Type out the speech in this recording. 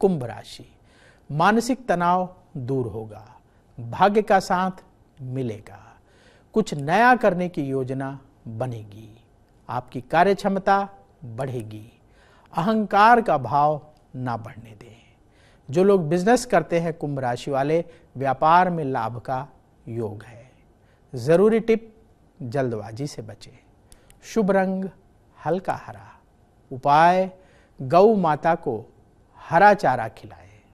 कुंभ राशि। मानसिक तनाव दूर होगा। भाग्य का साथ मिलेगा। कुछ नया करने की योजना बनेगी। आपकी कार्य क्षमता बढ़ेगी। अहंकार का भाव ना बढ़ने दें। जो लोग बिज़नेस करते हैं कुंभ राशि वाले, व्यापार में लाभ का योग है। ज़रूरी टिप, जल्दबाजी से बचे। शुभ रंग, हल्का हरा। उपाय, गौ माता को हरा चारा खिलाए।